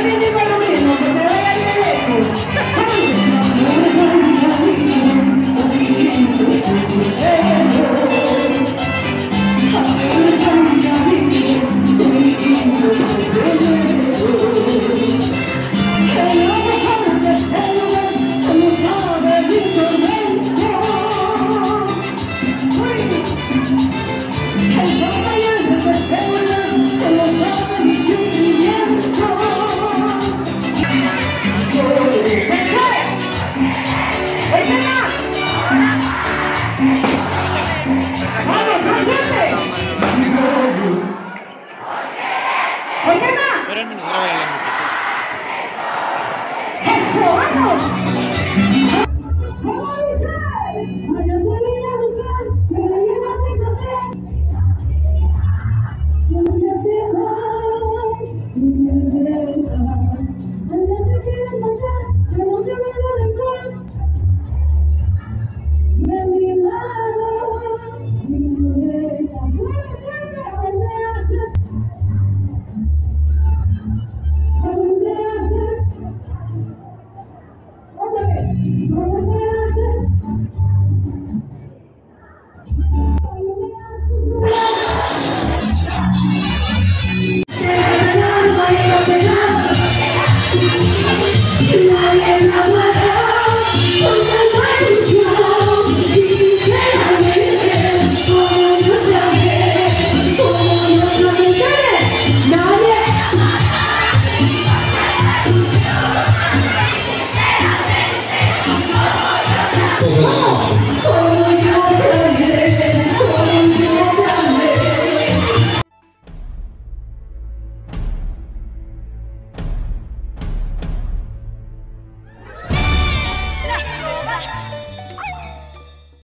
Vai, menino! 哦。